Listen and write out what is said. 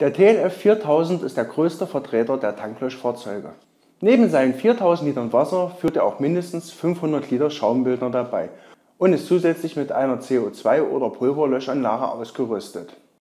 Der TLF 4000 ist der größte Vertreter der Tanklöschfahrzeuge. Neben seinen 4000 Litern Wasser führt er auch mindestens 500 Liter Schaumbildner dabei und ist zusätzlich mit einer CO2- oder Pulverlöschanlage ausgerüstet